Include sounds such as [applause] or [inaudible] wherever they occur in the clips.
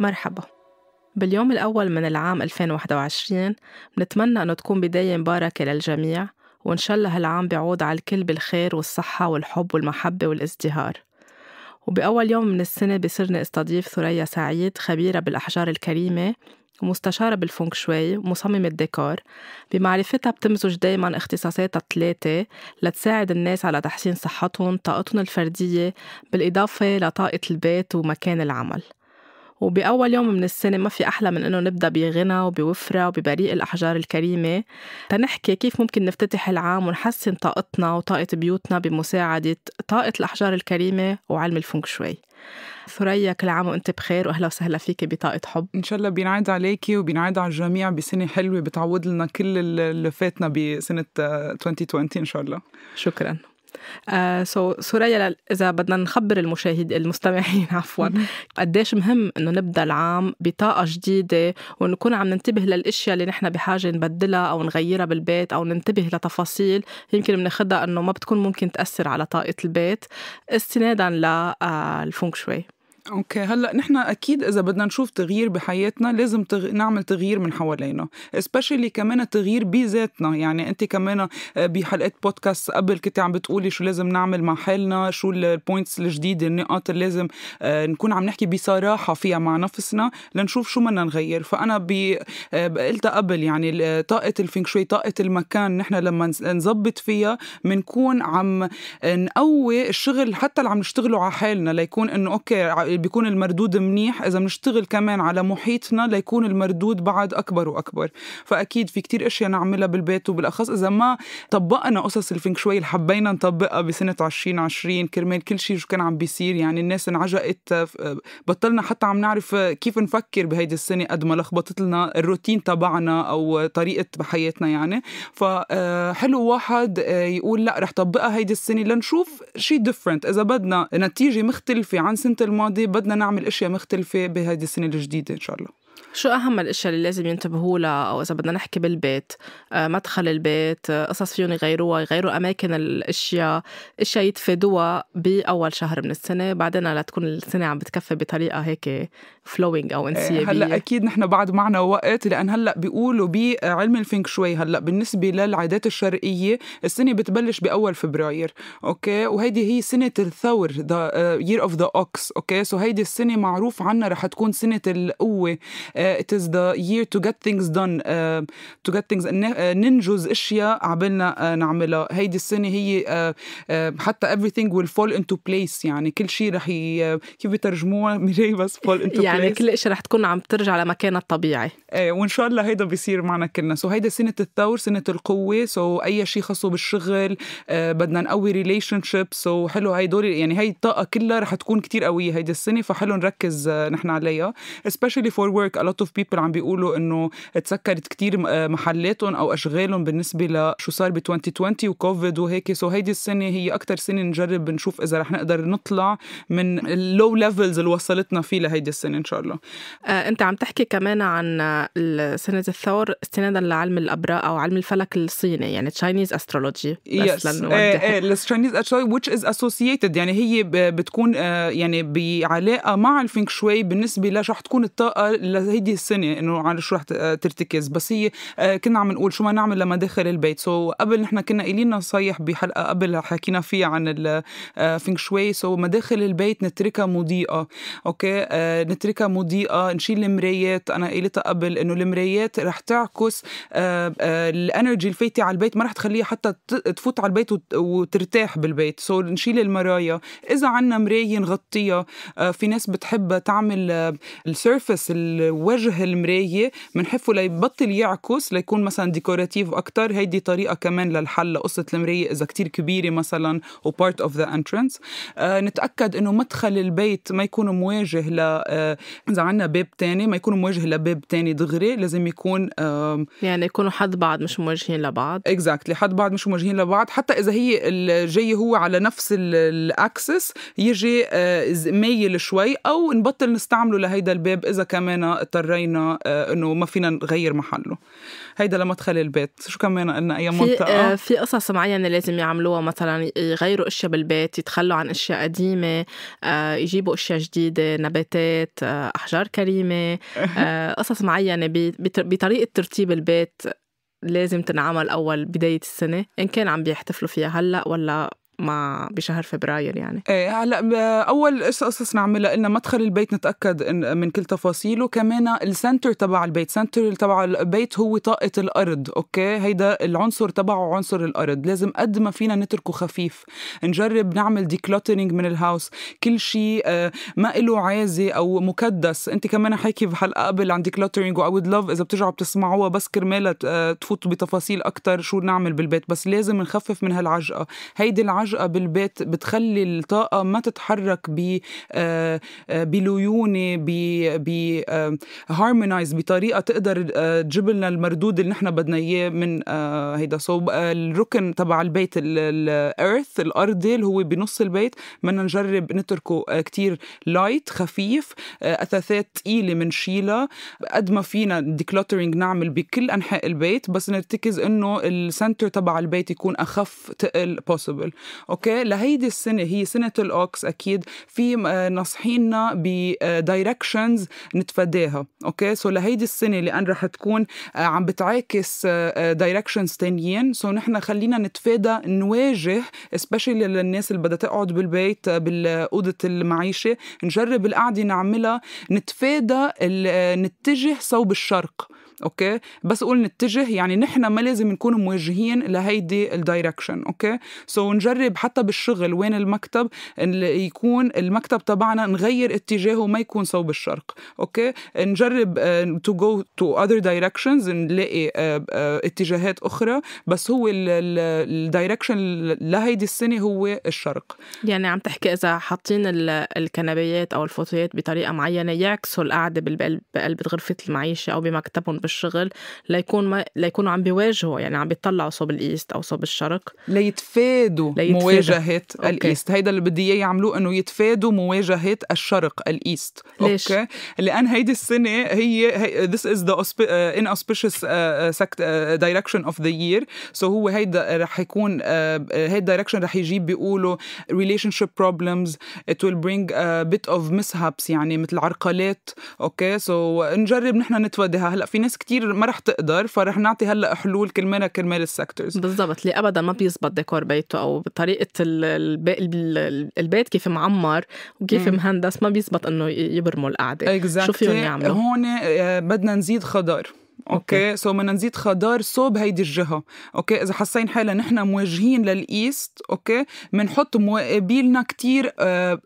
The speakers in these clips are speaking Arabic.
مرحبا. باليوم الأول من العام 2021 بنتمنى أنه تكون بداية مباركة للجميع وإن شاء الله هالعام بيعود على الكل بالخير والصحة والحب والمحبة والازدهار. وبأول يوم من السنة بصيرني أستضيف ثريا سعيد خبيرة بالأحجار الكريمة ومستشارة بالفونك شوي ومصممة ديكور بمعرفتها بتمزج دايما اختصاصاتها الثلاثة لتساعد الناس على تحسين صحتهم طاقتهم الفردية بالإضافة لطاقة البيت ومكان العمل. وبأول يوم من السنة ما في أحلى من إنه نبدأ بغنى وبوفرة وببريق الأحجار الكريمة. تنحكي كيف ممكن نفتتح العام ونحسن طاقتنا وطاقة بيوتنا بمساعدة طاقة الأحجار الكريمة وعلم الفونك شوي. ثريا كل عام وأنت بخير وأهلا وسهلا فيك بطاقة حب. إن شاء الله بينعاد عليكي وبينعاد على الجميع بسنة حلوة بتعوض لنا كل اللي فاتنا بسنة 2020 إن شاء الله. شكرا. آه so سوريا إذا بدنا نخبر المشاهد المستمعين [laughs] عفوا. قديش مهم إنه نبدأ العام بطاقة جديدة ونكون عم ننتبه للأشياء اللي نحن بحاجة نبدلها أو نغيرها بالبيت أو ننتبه لتفاصيل يمكن بناخدها إنه ما بتكون ممكن تأثر على طاقة البيت. استنادا للفنغ شوي. okay هلأ نحن أكيد إذا بدنا نشوف تغيير بحياتنا لازم تغ... نعمل تغيير من حوالينا specially كمان تغيير بذاتنا. يعني أنت كمان آه، بحلقات بودكاست قبل كنت عم بتقولي شو لازم نعمل مع حالنا شو ال points الجديدة النقاط اللي لازم آه، نكون عم نحكي بصراحة فيها مع نفسنا لنشوف شو بدنا نغير. فأنا ب... آه، قلتها قبل يعني طاقة الفنغ شوي طاقة المكان نحن لما نظبط فيها بنكون عم نقوي الشغل حتى اللي عم نشتغله على حالنا ليكون إنه okay بيكون المردود منيح. إذا بنشتغل كمان على محيطنا ليكون المردود بعد أكبر وأكبر. فأكيد في كتير أشياء نعملها بالبيت وبالأخص. إذا ما طبقنا قصص الفنغ شوي اللي حبينا نطبقها بسنة 2020 كرمال كل شيء شو كان عم بيصير يعني الناس انعجقت بطلنا حتى عم نعرف كيف نفكر بهيدي السنة قد ما لخبطت لنا الروتين تبعنا أو طريقة بحياتنا يعني. فحلو واحد يقول لا رح طبقها هيدي السنة لنشوف شيء different إذا بدنا نتيجة مختلفة عن سنة الماضي بدنا نعمل أشياء مختلفة بهذه السنة الجديدة إن شاء الله. شو أهم الأشياء اللي لازم ينتبهوا لها أو إذا بدنا نحكي بالبيت؟ آه، مدخل البيت آه، قصص فيهم يغيروها يغيروا أماكن الأشياء أشياء يتفادوها بأول شهر من السنة بعدين لتكون السنة عم بتكفي بطريقة هيك flowing أو انسيابية. هلأ أكيد نحن بعد معنا وقت لأن هلأ بيقولوا بعلم الفنغ شوي هلأ بالنسبة للعادات الشرقية السنة بتبلش بأول فبراير okay؟ وهيدي هي سنة الثور the year of the ox okay؟ so هيدي السنة معروف عنها رح تكون uh, it is the year to get things done uh, to get things uh, ننجز أشياء عبالنا uh, نعملها. هيدي السنة هي uh, uh, حتى everything will fall into place يعني كل شيء رح ي... كيف بترجموها [laughs] ميري بس fall into يعني كل شيء رح تكون عم ترجع لمكانها الطبيعي. إيه وإن شاء الله هيدا بيصير معنا كلنا. so هيدا سنة الثور سنة القوة. so أي شيء خاصه بالشغل uh, بدنا نقوي relationship so حلو هيدول يعني هي الطاقه كلها رح تكون كتير قوية هيدي السنة فحلو نركز uh, نحن عليها. Especially for work a lot of people عم بيقولوا إنه تسكرت كتير محلاتهم أو أشغالهم بالنسبة لشو صار ب 2020 وكوفيد وهيك. so هيدي السنة هي أكثر سنة نجرب نشوف إذا رح نقدر نطلع من ال low levels اللي وصلتنا فيه لهيدي السنة. إن شاء الله. آه أنت عم تحكي كمان عن سنه الثور استنادا لعلم الأبراج أو علم الفلك الصيني يعني Chinese astrology yes. إيه ال Chinese astrology which is associated يعني هي بتكون يعني بعلاقة مع الفنغ شوي بالنسبة لشو رح تكون الطاقة لهيدي السنة إنه على شو رح ترتكز. بس هي كنا عم نقول شو ما نعمل لمداخل البيت. so قبل نحن كنا قايلين نصايح بحلقة قبل حكينا فيها عن الفنغ شوي. so مداخل البيت نتركها مضيئة. okay نتركها مضيئة نشيل المرايات. أنا قلتها قبل إنه المرايات رح تعكس ال energy الفايتة على البيت ما رح تخليها حتى تفوت على البيت وترتاح بالبيت. so نشيل المرايا. إذا عنا مراية نغطيها في ناس بتحب تعمل ال surface الوجه المراية بنحفه ليبطل يعكس ليكون مثلا decorative أكثر هيدي طريقة كمان للحل لقصة المراية إذا كتير كبيرة مثلا و part of the entrance نتأكد إنه مدخل البيت ما يكون مواجه ل آه إذا عندنا باب تاني ما يكون مواجه لباب تاني دغري لازم يكون يعني يكونوا حد بعض مش موجهين لبعض exactly. حد بعض مش موجهين لبعض حتى إذا هي الجاي هو على نفس ال axis يجي آه مايل شوي أو نبطل نستعمله لهيدا الباب إذا كمان ما اضطرينا آه، إنه ما فينا نغير محله هيدا لمدخل البيت. شو كمان قلنا؟ أي في منطقة؟ آه، في قصص معينة لازم يعملوها. مثلا يغيروا أشياء بالبيت يتخلوا عن أشياء قديمة آه، يجيبوا أشياء جديدة نباتات آه، أحجار كريمة. [laughs] آه، قصص معينة ب- بط- بطريقة ترتيب البيت لازم تنعمل أول بداية السنة. إن كان عم بيحتفلوا فيها هلأ ولا مع بشهر فبراير يعني. إيه هلا أول قصص نعملها قلنا مدخل البيت نتأكد من كل تفاصيله. كمان ال center تبع البيت center تبع البيت هو طاقة الأرض okay؟ هيدا العنصر تبعه عنصر الأرض. لازم قد ما فينا نتركه خفيف نجرب نعمل decluttering من ال house كل شيء آه، ما له عازة أو مكدس. أنت كمان حكي بحلقه قبل عن decluttering و وود لاف إذا بترجعوا بتسمعوها بس كرمال آه، تفوتوا بتفاصيل أكتر شو نعمل بالبيت. بس لازم نخفف من هالعجقة. هيدي العجقة بالبيت بتخلي الطاقة ما تتحرك ب آه، آه، بليونة ب harmonize بطريقة تقدر آه، تجيب لنا المردود اللي نحن بدنا إياه من آه، هيدا. صوب الركن تبع البيت ال earth الأرضي اللي هو بنص البيت بدنا نجرب نتركه آه، كتير light خفيف آه، أثاثات ثقيله بنشيلها قد ما فينا decluttering نعمل بكل أنحاء البيت بس نرتكز إنه ال center تبع البيت يكون أخف ثقل possible okay؟ لهيدي السنة هي سنة ال ox أكيد في آه، ناصحينا ب directions نتفاداها. okay؟ so لهيدي السنة لأن رح تكون آه، عم بتعاكس directions تانيين. so نحن خلينا نتفادى نواجه specially للناس اللي بدها تقعد بالبيت آه، بالأوضة المعيشة. نجرب القعدة نعملها نتفادى آه، نتجه صوب الشرق. okay؟ بس أقول نتجه يعني نحن ما لازم نكون موجهين لهيدي ال direction okay؟ so نجرب حتى بالشغل وين المكتب يكون المكتب تبعنا نغير اتجاهه ما يكون صوب الشرق okay؟ نجرب to go to other directions نلاقي آه، آه، اتجاهات أخرى بس هو ال direction لهيدي السنة هو الشرق. يعني عم تحكي إذا حاطين ال- الكنبيات أو الفوتويات بطريقة معينة يعكسوا القعدة بقلب غرفة المعيشة أو بمكتبهم بالشغل ليكون ما ليكونوا عم بيواجهوا يعني عم بيطلعوا صوب ال east أو صوب الشرق. ليتفادوا okay. ال east هيدا اللي بدي إياه يعملوا إنه يتفادوا مواجهة الشرق ال east ليش؟ okay؟ لأن هيدي السنة هي, هي this is the uh, inauspicious uh, uh, uh, direction of the year. So هو هيدا رح يكون uh, هيدا direction رح يجيب بيقولوا relationship problems. It will bring a bit of mishaps يعني مثل عرقلات. okay؟ So نجرب نحن نتفاداها هلأ في ناس كتير ما رح تقدر فرح نعطي هلأ حلول كرمال كرمال ال sectors بالضبط اللي ابدا ما بيزبط ديكور بيته أو ال- البيت كيف معمر وكيف مم. مهندس ما بيزبط إنه يبرموا القعدة exactly. شو فيهم يعملوا؟ هون آه، بدنا نزيد خضار okay. so بدنا نزيد خضار صوب هيدي الجهة. okay. إذا حاسين حالنا نحن موجهين لل east okay بنحط مقابلنا كتير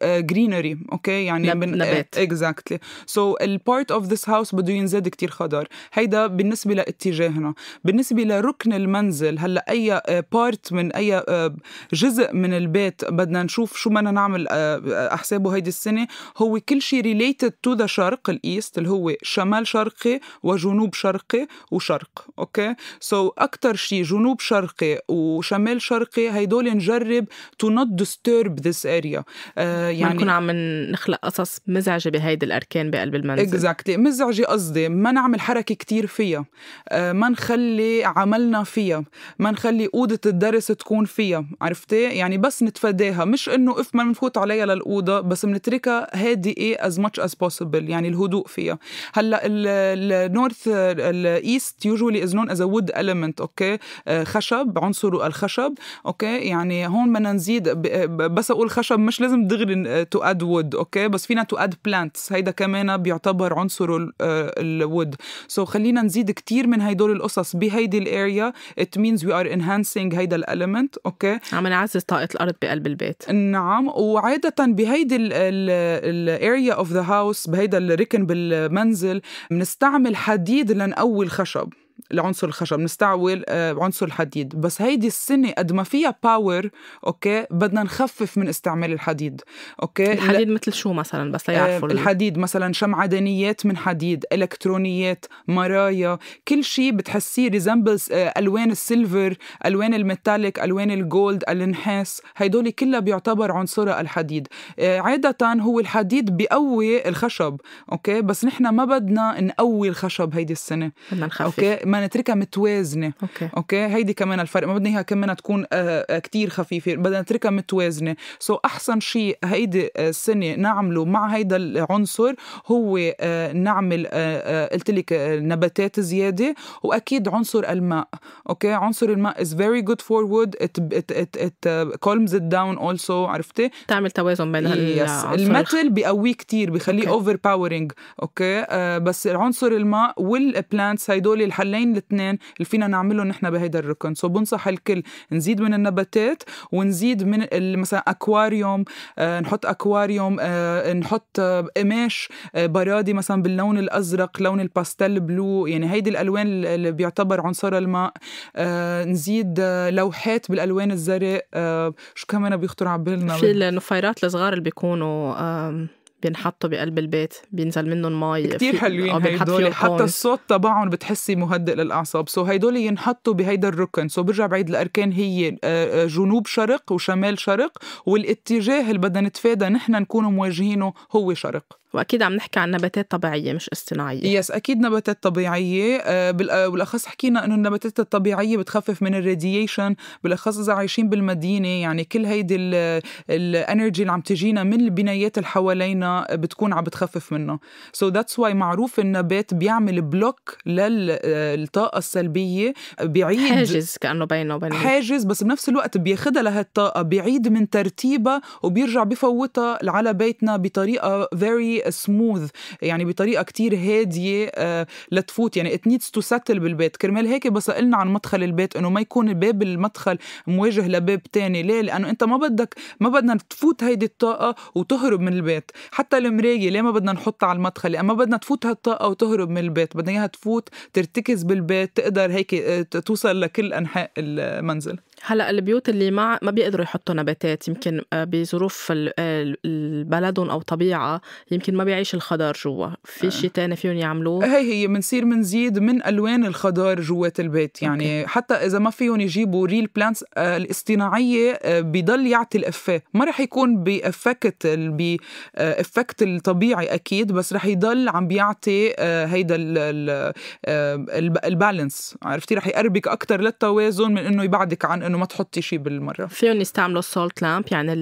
greenery okay. يعني نب- نبات. exactly so ال part of this house بده ينزاد كتير خضار. هيدا بالنسبة لاتجاهنا. بالنسبة لركن المنزل هلأ أي part من أي آه، جزء من البيت بدنا نشوف شو بدنا نعمل آه، أحسابه هيدي السنة. هو كل شيء related to the شرق ال east اللي هو شمال شرقي وجنوب شرقي. وشرق okay؟ so, أكثر شيء جنوب شرقي وشمال شرقي هيدول نجرب to not disturb this area يعني ما نكون عم نخلق قصص مزعجة بهيدي الأركان بقلب المنزل. exactly مزعجة قصدي. ما نعمل حركة كتير فيها. آه، ما نخلي عملنا فيها. ما نخلي أوضة الدرس تكون فيها. عرفتي؟ يعني بس نتفاداها. مش إنه if ما بنفوت عليها للأوضة بس بنتركها هادئة as much as possible. يعني الهدوء فيها. هلأ ال north ال east usually is known as wood element okay آه، خشب عنصره الخشب okay يعني هون بدنا نزيد ب- بس أقول خشب مش لازم دغري to add wood okay بس فينا to add plants هيدا كمان بيعتبر عنصره ال wood so خلينا نزيد كتير من هيدول القصص بهيدي ال area it means we are enhancing هيدا ال element okay عم نعزز طاقة الأرض بقلب البيت. نعم. وعادة بهيدي ال area of the house بهيدا الركن بالمنزل بنستعمل حديد لنقوي الخشب لعنصر الخشب نستعمل آه، عنصر الحديد. بس هيدي السنة قد ما فيها power okay بدنا نخفف من استعمال الحديد okay؟ الحديد مثل شو مثلا؟ بس ليعرفوا الحديد مثلا شمعدانيات من حديد إلكترونيات مرايا كل شيء بتحسيه resembles ألوان ال silver ألوان ال metallic ألوان ال gold النحاس هيدول كلها بيعتبر عنصرها الحديد. عادة هو الحديد بيقوي الخشب okay؟ بس نحن ما بدنا نقوي الخشب هيدي السنة. بدنا نخفف. okay؟ ما نتركها متوازنة. okay. okay؟ هيدي كمان الفرق. ما بدنا إياها كمان تكون آه، آه، كتير خفيفة. بدنا نتركها متوازنة. so أحسن شيء هيدي السنة نعمله مع هيدا العنصر هو آه، نعمل قلت لك نباتات زيادة وأكيد عنصر الماء. okay؟ عنصر الماء is very good for wood. It it it, it calms it down also. عرفتي؟ تعمل توازن بين yes. ال metal بيقويه كتير بخليه overpowering okay؟ آه بس عنصر الماء وال plants هيدول الحلين الاثنين اللي فينا نعملهم نحن بهيدا الركن. so بنصح الكل نزيد من النباتات ونزيد من مثلا أكواريوم آه نحط أكواريوم آه نحط آه قماش آه برادي مثلا باللون الأزرق لون ال pastel blue يعني هيدي الألوان اللي بيعتبر عنصر الماء. آه نزيد آه لوحات بالألوان الزرق. شو كمان بيخطر على بالنا؟ في النفيرات الصغار اللي بيكونوا بينحطوا بقلب البيت بينزل منهم مي كتير حلوين هيدول. حتى الصوت تبعهم بتحسي مهدئ للأعصاب. so هيدول ينحطوا بهيدا الركن. سو برجع بعيد الأركان هي آه، آه، جنوب شرق وشمال شرق والاتجاه اللي بدنا نتفادى نحن نكون مواجهينه هو شرق. وأكيد عم نحكي عن نباتات طبيعية مش اصطناعية. yes أكيد نباتات طبيعية. آه، بالأخص حكينا إنه النباتات الطبيعية بتخفف من ال radiation بالأخص إذا عايشين بالمدينة يعني كل هيدي ال energy اللي عم تجينا من البنايات اللي حوالينا بتكون عم بتخفف منه. so that's why معروف النبات بيعمل block للطاقه السلبية بيعيد حاجز كأنه بينه وبين حاجز بس بنفس الوقت بياخدها لهالطاقة بيعيد من ترتيبها وبيرجع بفوتها على بيتنا بطريقة very سموث يعني بطريقة كتير هادية آه، لتفوت. يعني it needs to settle بالبيت. كرمال هيك بس قلنا عن مدخل البيت إنه ما يكون باب المدخل مواجه لباب تاني. ليه؟ لأنه أنت ما بدك ما بدنا تفوت هيدي الطاقة وتهرب من البيت. حتى المراية ليه ما بدنا نحطها على المدخل؟ لأن ما بدنا تفوت هالطاقة وتهرب من البيت. بدنا إياها تفوت ترتكز بالبيت تقدر هيك آه، توصل لكل أنحاء المنزل. هلأ البيوت اللي ما ما بيقدروا يحطوا نباتات يمكن آه، بظروف بلدهم أو طبيعة يمكن ما بيعيش الخضار جوا. في شيء تاني فيهم يعملوه؟ هي هي بنصير بنزيد من ألوان الخضار جوات البيت. يعني okay. حتى إذا ما فيهم يجيبوا real plants آه، الاصطناعية آه، بضل يعطي ال effet. ما رح يكون ب effect ب effect الطبيعي أكيد بس رح يضل عم بيعطي هيدا ال balance. عرفتي؟ رح يقربك أكثر للتوازن من إنه يبعدك عن إنه ما تحطي شيء بالمرة. فيهم يستعملوا ال salt lamp يعني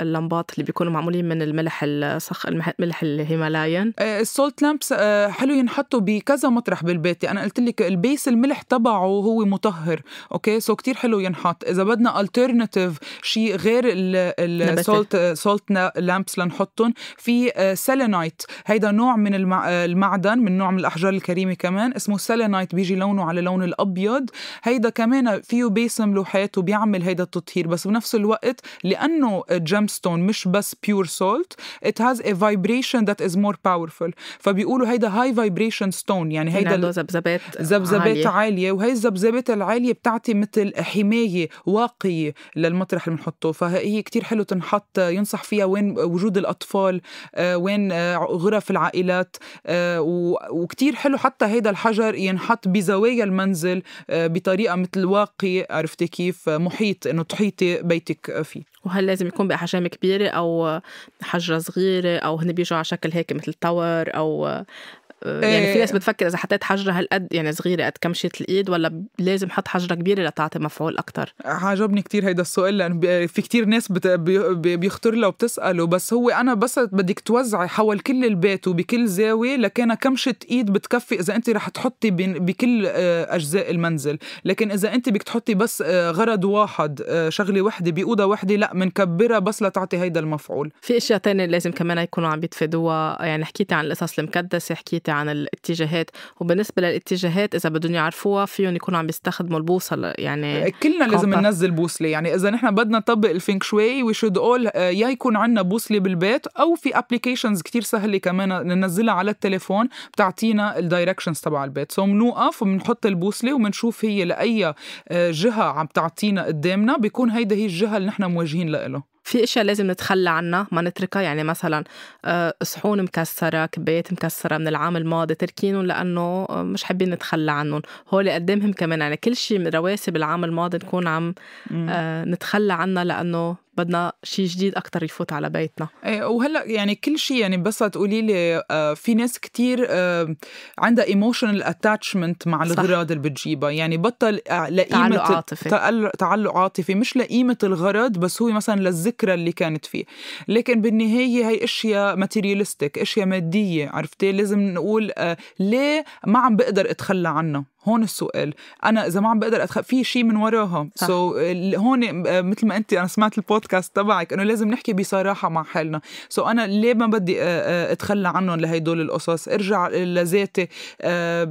اللمبات اللي بيكونوا معمولين من الملح الصخ الملح ال Himalayan. آه، ال salt lamps آه، حلو ينحطوا بكذا مطرح بالبيت. أنا قلت لك ال base الملح تبعه هو مطهر okay؟ so كتير حلو ينحط. إذا بدنا alternative شيء غير ال salt salt lamps لنحطهم في selenite آه، هيدا نوع من المعدن من نوع من الأحجار الكريمة كمان اسمه selenite بيجي لونه على لون الأبيض. هيدا كمان فيه base ملوحات. النبات وبيعمل هيدا التطهير بس بنفس الوقت لأنه gemstone مش بس pure salt it has a vibration that is more powerful فبيقولوا هيدا high vibration stone يعني هيدا ذبذبات ذبذبات عالية. عالية وهي الذبذبات العالية بتعطي مثل حماية واقية للمطرح اللي بنحطه. فهي كتير حلو تنحط ينصح فيها وين وجود الأطفال آه، وين آه، غرف العائلات آه، وكتير حلو حتى هيدا الحجر ينحط بزوايا المنزل بطريقة مثل واقي عرفتي كيف؟ محيط إنه تحيطي بيتك فيه؟ وهل لازم يكون بأحجام كبيرة أو حجرة صغيرة أو هن بيجوا على شكل هيك مثل تاور أو يعني في ناس إيه. بتفكر إذا حطيت حجرة هالقد يعني صغيرة قد كمشه الإيد ولا لازم أحط حجرة كبيرة لتعطي مفعول أكثر عجبني كتير هيدا السؤال لأنه في كتير ناس بت... بيخطر له وبتساله بس هو أنا بس بدك توزعي حول كل البيت وبكل زاوية لكن كمشة إيد بتكفي إذا انت رح تحطي بكل آه، أجزاء المنزل لكن إذا انت بدك تحطي بس آه، غرض واحد آه، شغلة وحدة بأوضة وحدة لا منكبرها بس لتعطي هيدا المفعول في أشياء تانية لازم كمان يكونوا عم بيتفادوها يعني حكيتي عن القصص المكدسه حكيتي عن الاتجاهات. وبالنسبة للاتجاهات إذا بدهم يعرفوها فيهم يكونوا عم بيستخدموا البوصلة يعني كلنا لازم ننزل بوصلة. يعني إذا نحن بدنا نطبق الفنغ شوي we should all يا يكون عندنا بوصلة بالبيت أو في applications كتير سهلة كمان ننزلها على التليفون بتعطينا ال directions تبع البيت. so بنوقف وبنحط البوصلة وبنشوف هي لأي آه، جهة عم تعطينا قدامنا بيكون هيدا هي الجهة اللي نحن موجهين لإله. في إشياء لازم نتخلى عنها ما نتركها. يعني مثلا آه، صحون مكسرة كبايات مكسرة من العام الماضي تركينهم لأنه آه، مش حابين نتخلى عنهم. هول قدامهم كمان. يعني كل شيء رواسب العام الماضي نكون عم آه، نتخلى عنها لأنه بدنا شيء جديد أكتر يفوت على بيتنا. إيه وهلأ يعني كل شيء يعني بس تقولي لي آه، في ناس كتير آه، عندها emotional attachment مع الغراض اللي بتجيبها. يعني بطل آه، لقيمه تعلق عاطفي. تعلق عاطفي. مش لقيمه الغرض بس هو مثلا للذكرى اللي كانت فيه. لكن بالنهاية هي أشياء materialistic أشياء مادية عرفتي؟ لازم نقول ليه ما عم بقدر أتخلى عنها؟ هون السؤال. أنا إذا ما عم بقدر اتخ... في شيء من وراها so, هون مثل ما أنت أنا سمعت البودكاست تبعك إنه لازم نحكي بصراحة مع حالنا. سو so, أنا ليه ما بدي أتخلى عنهم لهدول القصص؟ أرجع لذاتي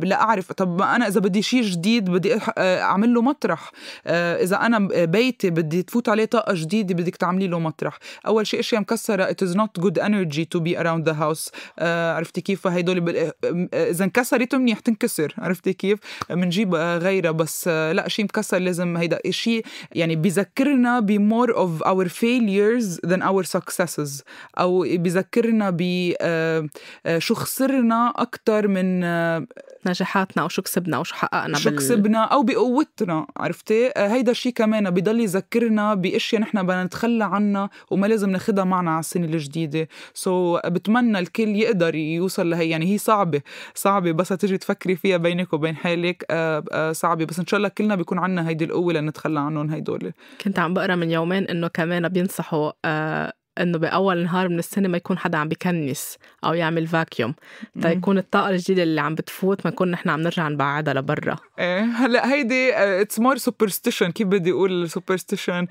لا أعرف. طب أنا إذا بدي شيء جديد بدي أعمل له مطرح. إذا أنا بيتي بدي تفوت عليه طاقة جديدة بدك تعملي له مطرح. أول شيء أشياء مكسرة. It is not good energy to be around the house. عرفتي كيف؟ هدول إذا انكسرت منيح تنكسر. عرفتي كيف؟ بنجيب غيرها بس لا شيء مكسر لازم هيدا شيء يعني بذكرنا ب more of our failures than our successes أو بذكرنا ب آه، آه، شو خسرنا أكثر من آه، نجاحاتنا أو شو كسبنا أو شو حققنا شو بال... كسبنا أو بقوتنا عرفتي؟ هيدا الشيء كمان بضل يذكرنا بأشياء نحن بدنا نتخلى عنها وما لازم ناخدها معنا على السنة الجديدة. so, بتمنى الكل يقدر يوصل لهي يعني هي صعبة صعبة بس تجي تفكري فيها بينك وبين حالك. آه آه صعبة بس إن شاء الله كلنا بيكون عنا هيدي القوة لنتخلى عنهم هيدول. كنت عم بقرا من يومين إنه كمان بينصحوا آه إنه بأول نهار من السنة ما يكون حدا عم بكنس أو يعمل vacuum تيكون الطاقة الجديدة اللي عم بتفوت ما نكون نحن عم نرجع نبعدها لبرا. إيه هلأ هيدي it's more superstition كيف بدي أقول superstition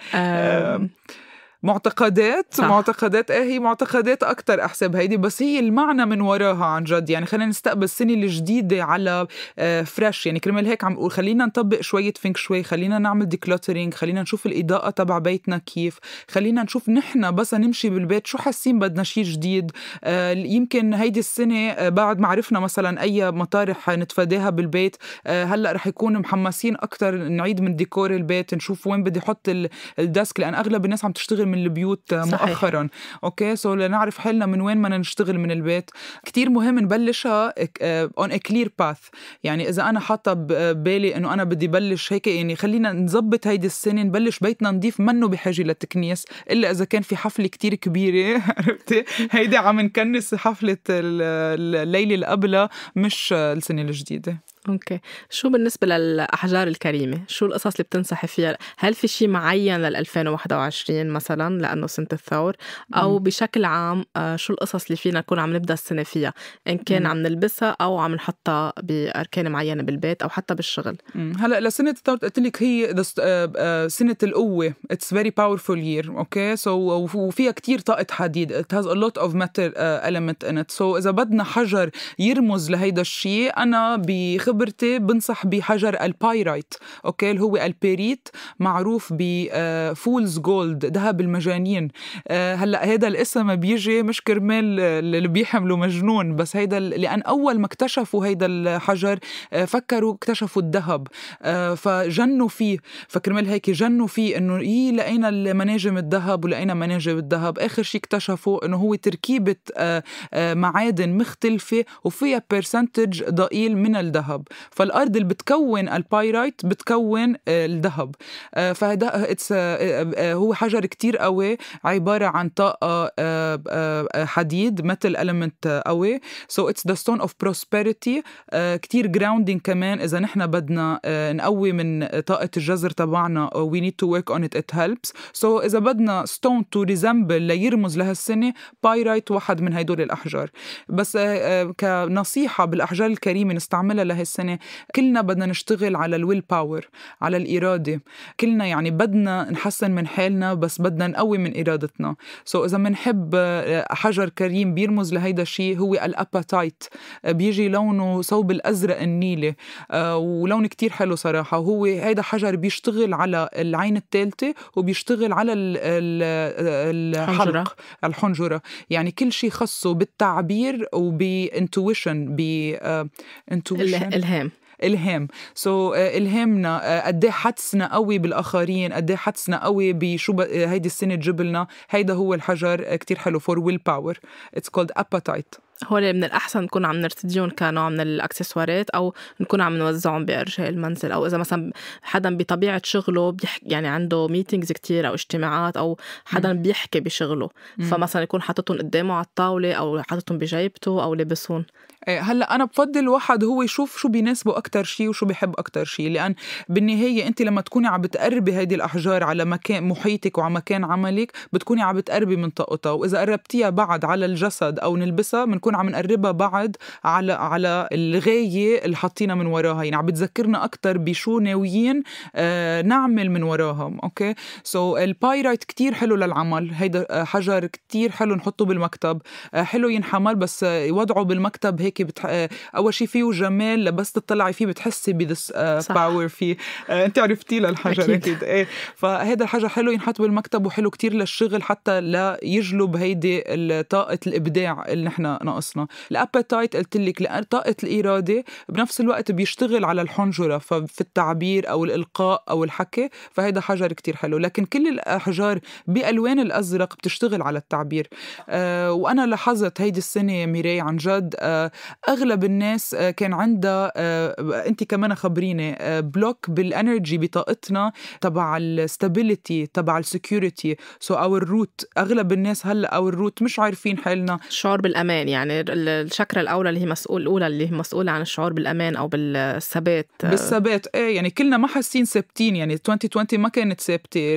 معتقدات صح. معتقدات إيه هي معتقدات أكثر أحسب هيدي بس هي المعنى من وراها عن جد. يعني خلينا نستقبل السنة الجديدة على fresh آه، يعني كرمال هيك عم بقول خلينا نطبق شوية فنغ شوي خلينا نعمل decluttering خلينا نشوف الإضاءة تبع بيتنا كيف خلينا نشوف نحن بس نمشي بالبيت شو حاسين بدنا شيء جديد. آه، يمكن هيدي السنة آه، بعد ما عرفنا مثلا أي مطارح نتفاداها بالبيت هلأ رح يكون محمسين أكثر نعيد من ديكور البيت نشوف وين بدي أحط ال desk لأن أغلب الناس عم تشتغل من البيوت صحيح. مؤخرا. okay؟ so لنعرف حالنا من وين بدنا نشتغل من البيت. كتير مهم نبلشها on a clear path يعني إذا أنا حاطة ببالي إنه أنا بدي بلش هيك يعني خلينا نظبط هيدي السنة نبلش بيتنا نضيف منه بحاجة للتكنيس. إلا إذا كان في حفلة كتير كبيرة [laughs] عرفتي؟ هيدي عم نكنس حفلة الليلة اللي قبلها مش السنة الجديدة. okay. شو بالنسبة للأحجار الكريمة؟ شو القصص اللي بتنصحي فيها؟ هل في شيء معين لل 2021 مثلا لأنه سنة الثور؟ أو مم. بشكل عام آه، شو القصص اللي فينا نكون عم نبدأ السنة فيها؟ إن كان مم. عم نلبسها أو عم نحطها بأركان معينة بالبيت أو حتى بالشغل. مم. هلأ لسنة الثور قلت لك هي آه، آه، سنة القوة. it's very powerful year okay؟ so وفيها كتير طاقة حديد. it has a lot of metal element in it so إذا بدنا حجر يرمز لهيدا الشيء أنا بخ خبرتي بنصح بحجر ال pyrite okay؟ اللي هو البيريت معروف ب fool's gold ذهب المجانين. آه، هلأ هذا الاسم بيجي مش كرمال اللي بيحملوا مجنون بس هيدا لأن أول ما اكتشفوا هيدا الحجر آه، فكروا اكتشفوا الذهب. آه، فجنوا فيه. فكرمال هيك جنوا فيه إنه إيه لقينا مناجم الذهب ولقينا مناجم الذهب. آخر شيء اكتشفوا إنه هو تركيبة معادن مختلفة وفيها percentage ضئيل من الذهب. الذهب. فالأرض اللي بتكون ال pyrite بتكون آه، الذهب. آه، فهذا آه، هو حجر كتير قوي عبارة عن طاقة حديد metal element قوي. so it's the stone of prosperity كتير grounding كمان. إذا نحن بدنا نقوي من طاقة الجذر تبعنا we need to work on it it helps so إذا بدنا stone to resemble ليرمز لهالسنة pyrite واحد من هدول الأحجار. بس كنصيحة بالأحجار الكريمة نستعملها لهي السنة. كلنا بدنا نشتغل على ال willpower على الإرادة. كلنا يعني بدنا نحسن من حالنا بس بدنا نقوي من إرادتنا. so إذا بنحب حجر كريم بيرمز لهيدا الشيء هو ال apatite. بيجي لونه صوب الأزرق النيلي ولون كتير حلو صراحة. وهو هيدا حجر بيشتغل على العين الثالثه وبيشتغل على الحلق الحنجرة. يعني كل شيء خصه بالتعبير وب intuition ب الهام إلهام. so, uh, إلهامنا uh, قد إيه حدسنا قوي بالآخرين قد إيه حدسنا قوي بشو هيدي السنة تجيب لنا هيدا هو الحجر كتير حلو for willpower it's called apatite هول من الأحسن نكون عم نرتديهم كنوع من الأكسسوارات أو نكون عم نوزعهم بأرجاء المنزل. أو إذا مثلا حدا بطبيعة شغله بيحكي يعني عنده meetings كتير أو اجتماعات أو حدا م. بيحكي بشغله. م. فمثلا يكون حاططهم قدامه على الطاولة أو حاططهم بجيبته أو لبسهم إيه، هلأ أنا بفضل الواحد هو يشوف شو بيناسبه أكثر شيء وشو بيحب أكثر شيء لأن بالنهاية أنت لما تكوني عم بتقربي هيدي الأحجار على مكان محيطك وعلى مكان عملك بتكوني عم بتقربي من طاقتها وإذا قربتيها بعد على الجسد أو نلبسها بنكون عم نقربها بعد على على الغاية اللي حاطينها من وراها يعني عم بتذكرنا أكثر بشو ناويين آه نعمل من وراها okay؟ so ال pyrite كتير حلو للعمل هيدا آه، حجر كتير حلو نحطه بالمكتب آه حلو ينحمل بس وضعه بالمكتب هيك هيك بتح... آه، أول شيء فيه جمال بس تطلعي فيه بتحسي ب this power فيه. آه، أنت عرفتي للحجر أكيد, أكيد. إيه. فهذا الحجر حلو ينحط بالمكتب وحلو كتير للشغل حتى لا يجلب هيدي طاقة الإبداع اللي نحن ناقصنا. ال apatite قلت لك طاقة الإرادة بنفس الوقت بيشتغل على الحنجرة ففي التعبير أو الإلقاء أو الحكي فهذا حجر كتير حلو. لكن كل الأحجار بألوان الأزرق بتشتغل على التعبير. آه وأنا لاحظت هيدي السنة ميراي عن جد آه أغلب الناس آه، كان عندها آه، انت كمان خبريني block بال energy بطاقتنا تبع ال stability تبع ال security so أو ال root أغلب الناس هلأ أو ال root مش عارفين حالنا. الشعور بالأمان يعني الشكرة الأولى اللي هي مسؤول الأولى اللي هي مسؤولة عن الشعور بالأمان أو بالثبات. بالثبات إيه يعني كلنا ما حاسين ثابتين يعني 2020 ما كانت ثابتة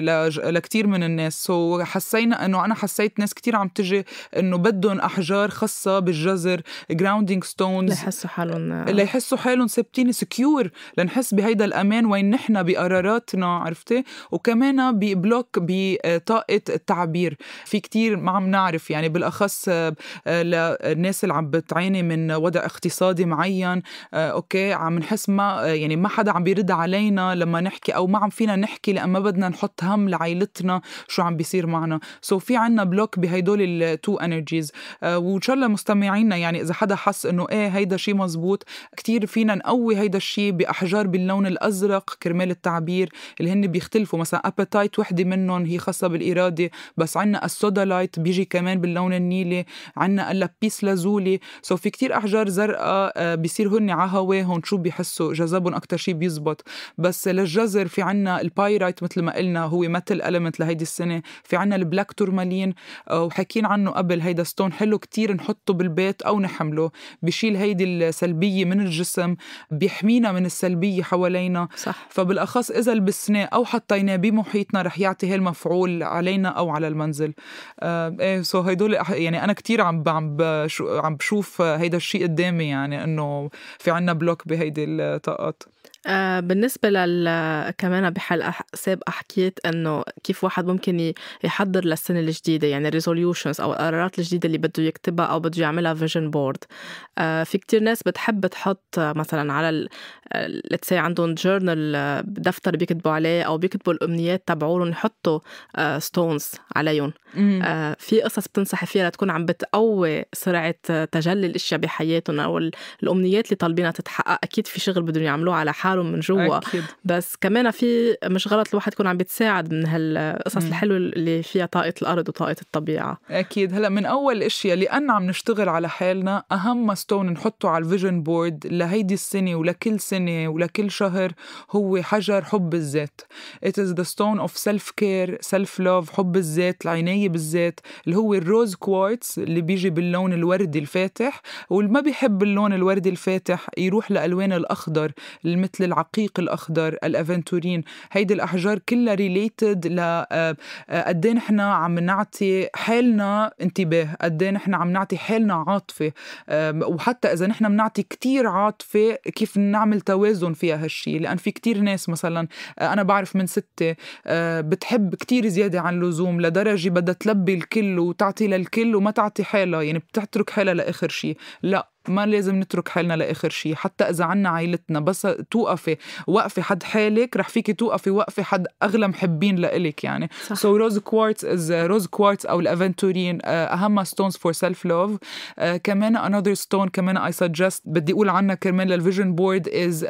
لكثير من الناس. so حسينا إنه أنا حسيت ناس كتير عم تجي إنه بدهم أحجار خاصة بالجذر grounding stones ليحسوا حالهم اللي يحسوا حالهم ثابتين secure لنحس بهيدا الأمان وين نحن بقراراتنا عرفتي؟ وكمان ب block بطاقة التعبير. في كتير ما عم نعرف يعني بالأخص آه، للناس اللي عم بتعاني من وضع اقتصادي معين آه، okay؟ عم نحس ما يعني ما حدا عم بيرد علينا لما نحكي أو ما عم فينا نحكي لأن ما بدنا نحط هم لعائلتنا شو عم بيصير معنا. so في عنا block بهدول ال two energies آه، وإن شاء الله مستمعينا يعني إذا حدا حس إنه إيه هيدا شيء مزبوط. كتير فينا نقوي هيدا الشيء بأحجار باللون الأزرق كرمال التعبير اللي هن بيختلفوا. مثلا apatite وحدة منهم هي خاصة بالإرادة بس عنا ال sodalite بيجي كمان باللون النيلي عنا ال lapis lazuli. so في كتير أحجار زرقاء آه، بيصير هن على هواهم شو بيحسوا جذبهم أكثر شيء بيزبط. بس للجذر في عنا ال pyrite مثل ما قلنا هو متل element لهيدي السنة. في عنا ال black tourmaline وحكينا عنه قبل هيدا stone حلو كتير نحطه بالبيت أو نحمله. بشيل هيدي السلبية من الجسم بيحمينا من السلبية حوالينا. صح. فبالأخص إذا لبسناه أو حطيناه بمحيطنا رح يعطي هالمفعول علينا أو على المنزل. آه إيه so هيدول يعني أنا كتير عم عم عم بشوف هيدا الشيء قدامي يعني إنه في عنا block بهيدي الطاقات. آه بالنسبة لل كمان بحلقة سابقة حكيت إنه كيف واحد ممكن يحضر للسنة الجديدة يعني resolutions أو القرارات الجديدة اللي بده يكتبها أو بده يعملها vision board آه في كتير ناس بتحب تحط مثلا على let's عندهم journal دفتر بيكتبوا عليه أو بيكتبوا الأمنيات تبعولهم يحطوا stones عليهم. آه في قصص بتنصحي فيها لتكون عم بتقوي سرعة تجلي الأشياء بحياتهم أو الأمنيات اللي طالبينها تتحقق. أكيد في شغل بدهم يعملوه على حال حالهم من جوا. بس كمان في مش غلط الواحد يكون عم بيتساعد من هالقصص الحلوه اللي فيها طاقة الأرض وطاقة الطبيعة. أكيد. هلا من أول اشياء لأن عم نشتغل على حالنا أهم stone نحطه على ال vision board لهيدي السنة ولكل سنة ولكل شهر هو حجر حب الذات. It is the stone of self care self love حب الذات العناية بالذات اللي هو ال rose quartz اللي بيجي باللون الوردي الفاتح واللي ما بيحب اللون الوردي الفاتح يروح لألوان الأخضر مثل العقيق الأخضر ال aventurine. هيدي الأحجار كلها related ل آه، آه، قد نحن عم نعطي حالنا انتباه قد نحن عم نعطي حالنا عاطفة. وحتى إذا نحن بنعطي كتير عاطفة كيف نعمل توازن فيها هالشي؟ لأن في كتير ناس مثلا أنا بعرف من ستة بتحب كتير زيادة عن اللزوم لدرجة بدها تلبي الكل وتعطي للكل وما تعطي حالها يعني بتترك حالها لآخر شيء لا. ما لازم نترك حالنا لآخر شيء حتى إذا عنا عائلتنا بس توقفي وقفي حد حالك رح فيكي توقفي وقفي حد أغلى محبين لإلك يعني. so rose quartz is rose quartz أو ال aventurine اهم stones for self love كمان another stone كمان I suggest بدي أقول عنها كمان لل vision board is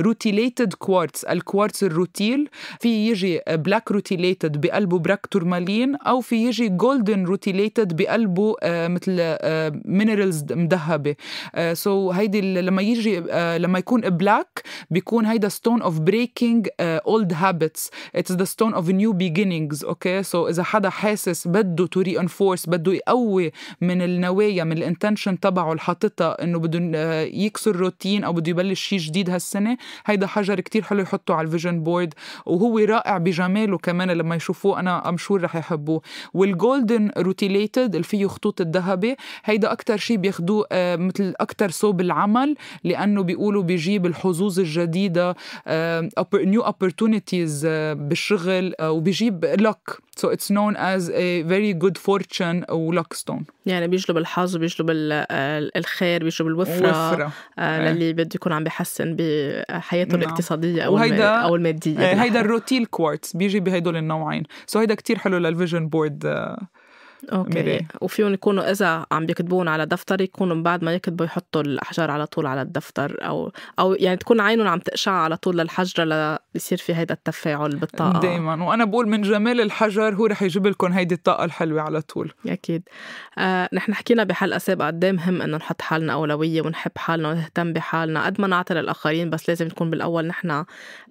rutilated quartz ال quartz ال rutile في يجي black rutilated بقلبه black tourmaline أو في يجي golden rutilated بقلبه uh, مثل minerals uh, ذهبي so uh, so هيدي لما يجي uh, لما يكون black بيكون هيدا stone of breaking old habits it's the stone of new beginnings okay so إذا حدا حاسس بده to reinforce بده يقوي من النوايا من ال intention تبعه اللي حاططها إنه بده uh, يكسر روتين أو بده يبلش شيء جديد هالسنة هيدا حجر كتير حلو يحطه على ال vision board وهو رائع بجماله كمان لما يشوفوه أنا I'm sure رح يحبوه. وال golden rutilated اللي فيه خطوط الذهبي هيدا أكثر شيء بياخدوه آه، مثل أكثر صوب العمل لأنه بيقولوا بيجيب الحظوظ الجديدة new آه، opportunities آه، بالشغل وبيجيب luck. So it's known as a very good fortune و luck stone. يعني بيجلب الحظ بيجلب الخير بيجلب الوفرة وفرة. للي بده يكون عم بيحسن بحياته نعم. الاقتصادية أو وهيدا أو المادية. هيدا ال rutile quartz بيجي بهدول النوعين. so هيدا كتير حلو لل vision board okay. وفيهم يكونوا إذا عم بيكتبون على دفتر يكونوا بعد ما يكتبوا يحطوا الأحجار على طول على الدفتر أو أو يعني تكون عينهم عم تقشع على طول للحجره ليصير في هيدا التفاعل بالطاقة. دائما وأنا بقول من جمال الحجر هو رح يجيب لكم هيدي الطاقة الحلوة على طول. أكيد. آه نحن حكينا بحلقة سابقة قد مهم إنه نحط حالنا أولوية ونحب حالنا ونهتم بحالنا. قد ما نعطي للآخرين بس لازم نكون بالأول نحن آه،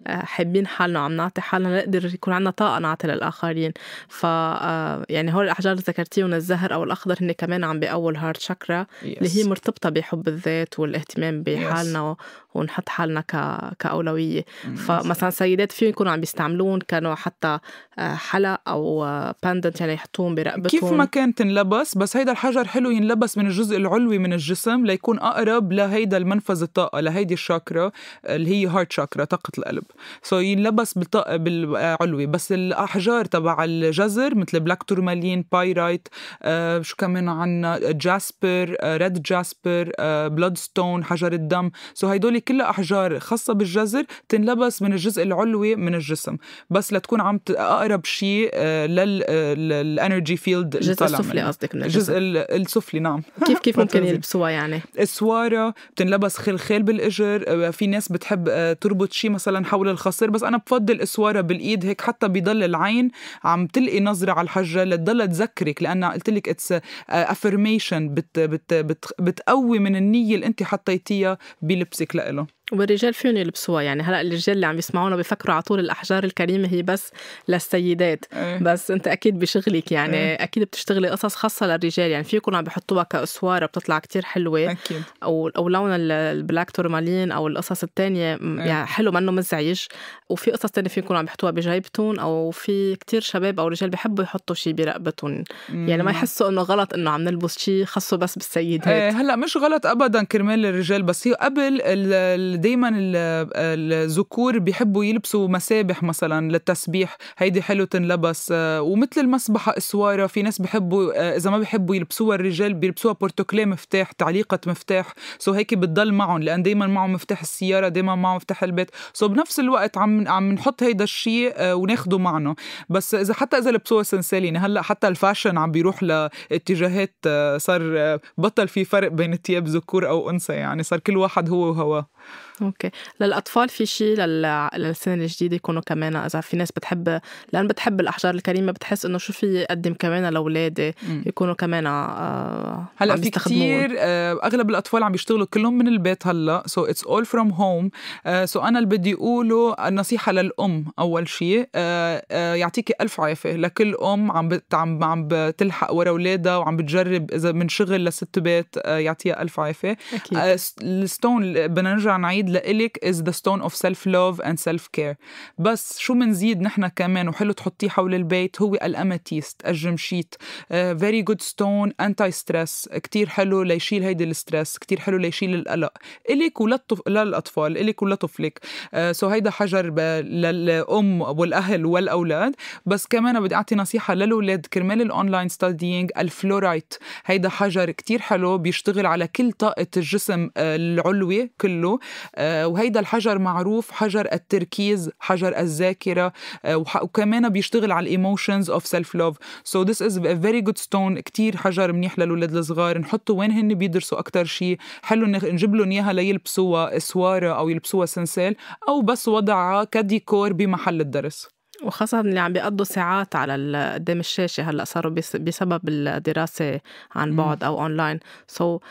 حابين حالنا وعم نعطي حالنا. نقدر يكون عندنا طاقة نعطي للآخرين. ف آه، يعني هول الأحجار اللي ذكرتيهم الزهر أو الأخضر هن كمان عم بيقووا الهارت شاكرا yes. اللي هي مرتبطة بحب الذات والاهتمام بحالنا yes. ونحط حالنا ك... كأولوية. mm. فمثلا سيدات فيهم يكونوا عم بيستعملون كانوا حتى آه، حلق أو pendant يعني يحطوهم برقبتهم. كيف ما كان تنلبس بس هيدا الحجر حلو ينلبس من الجزء العلوي من الجسم ليكون أقرب لهيدا المنفذ الطاقة لهيدي الشاكرا اللي هي heart chakra طاقة القلب. so ينلبس بالطاقة بالعلوي. بس الأحجار تبع الجذر مثل black tourmaline pyrite آه شو كمان عنا؟ jasper آه red jasper آه bloodstone حجر الدم. so هيدول كلها أحجار خاصة بالجذر تنلبس من الجزء العلوي من الجسم. بس لتكون عم أقرب شيء آه لل energy field الجزء السفلي قصدك من الجزء السفلي نعم. كيف كيف ممكن يلبسوها يعني؟ السواره بتنلبس خلخال بالإجر. آه، في ناس بتحب آه، تربط شيء مثلا حول الخصر بس أنا بفضل السواره بالإيد هيك حتى بضل العين عم تلقي نظرة على الحجرة. لتضل تذكرك لأن قلت لك it's affirmation بت بت بت بتقوي من النية اللي أنت حطيتيها بلبسك. حلو. والرجال فيهم يلبسوها. يعني هلأ الرجال اللي عم يسمعونا بيفكروا على طول الأحجار الكريمة هي بس للسيدات. أيه. بس أنت أكيد بشغلك. يعني أيه. أكيد بتشتغلي قصص خاصة للرجال. يعني في يكونوا عم بيحطوها كأسوارة بتطلع كتير حلوة. أكيد. أو أو لون البلاك تورمالين أو القصص الثانية أيه. يعني حلو منه مزعج. وفي قصص ثانية في يكونوا عم بيحطوها بجيبتهم أو في كتير شباب أو رجال بحبوا يحطوا شيء برقبتهم يعني ما يحسوا إنه غلط إنه عم نلبس شيء خاصة بس بالسيدات. أيه. هلأ مش غلط ابدا كرمال الرجال. بس هي قبل دايما الذكور بيحبوا يلبسوا مسابح مثلا للتسبيح. هيدي حلو تنلبس. آه، ومثل المسبحة اسوارة في ناس بيحبوا آه، إذا ما بيحبوا يلبسوها الرجال بيلبسوها porte-clés مفتاح تعليقة مفتاح. so هيك بتضل معهم لأن دايما معهم مفتاح السيارة دايما معهم مفتاح البيت. so بنفس الوقت عم عم نحط هيدا الشيء آه، وناخده معنا. بس إذا حتى إذا لبسوها سنسالي يعني هلأ حتى ال fashion عم بيروح لاتجاهات صار بطل في فرق بين الثياب ذكور أو أنثى يعني صار كل واحد هو وهواه okay. للأطفال في شيء لل... للسنة الجديدة يكونوا كمان إذا في ناس بتحب لأن بتحب الأحجار الكريمة بتحس إنه شو في اقدم كمان لأولادي يكونوا كمان آه هلأ في كثير آه أغلب الأطفال عم يشتغلوا كلهم من البيت هلأ. so it's all from home so أنا اللي بدي أقوله النصيحة للأم أول شيء آه آه يعطيكي ألف عافية. لكل أم عم بت... عم عم بتلحق ورا أولادها وعم بتجرب إذا من شغل لست بيت آه يعطيها ألف عافية. آه ال stone بدنا نرجع نعيد made لإلك is the stone of self love and self care بس شو منزيد نحن كمان وحلو تحطيه حول البيت؟ هو ال amethyst الجمشيت. uh, very good stone anti stress كتير حلو ليشيل هيدي ال stress كتير حلو ليشيل القلق. إلك وللطف... للأطفال إلك ولطفلك سو uh, so هيدا حجر ب... للأم والأهل والأولاد. بس كمان بدي أعطي نصيحة للأولاد. كرمال ال online studying ال fluorite. هيدا حجر كتير حلو بيشتغل على كل طاقة الجسم العلوي كله. وهيدا الحجر معروف حجر التركيز حجر الذاكرة وكمان بيشتغل على ال emotions of self love so this is a very good stone كتير حجر منيح للاولاد الصغار. نحطه وين هن بيدرسوا أكثر شيء حلو نجيب لهم إياها ليلبسوها إسوارة أو يلبسوها سنسال أو بس وضعها كديكور بمحل الدرس. وخاصة اللي عم بيقضوا ساعات على قدام الشاشة هلأ صاروا بسبب الدراسة عن بعد أو online so so, uh,